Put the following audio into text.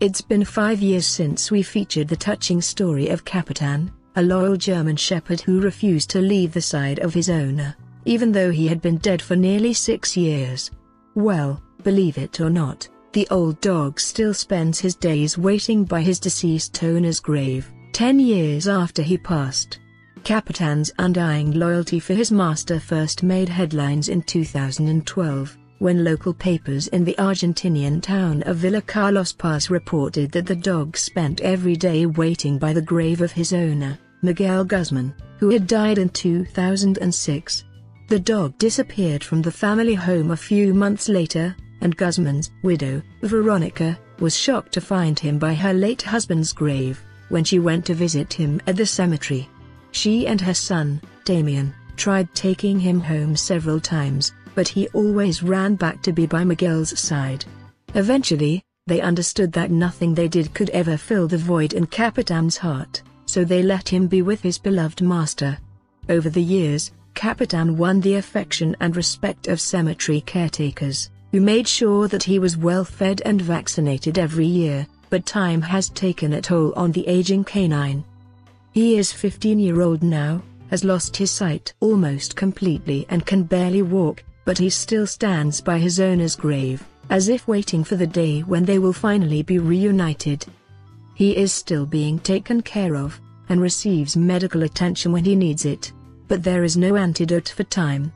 It's been five years since we featured the touching story of Capitan, a loyal German shepherd who refused to leave the side of his owner, even though he had been dead for nearly six years. Well, believe it or not, the old dog still spends his days waiting by his deceased owner's grave, ten years after he passed. Capitan's undying loyalty for his master first made headlines in 2012, when local papers in the Argentinian town of Villa Carlos Paz reported that the dog spent every day waiting by the grave of his owner, Miguel Guzman, who had died in 2006. The dog disappeared from the family home a few months later, and Guzman's widow, Veronica, was shocked to find him by her late husband's grave, when she went to visit him at the cemetery. She and her son, Damien, tried taking him home several times, but he always ran back to be by Miguel's side. Eventually, they understood that nothing they did could ever fill the void in Capitan's heart, so they let him be with his beloved master. Over the years, Capitan won the affection and respect of cemetery caretakers, who made sure that he was well fed and vaccinated every year, but time has taken a toll on the aging canine. He is 15 year old now, has lost his sight almost completely and can barely walk, but he still stands by his owner's grave, as if waiting for the day when they will finally be reunited. He is still being taken care of, and receives medical attention when he needs it. But there is no antidote for time,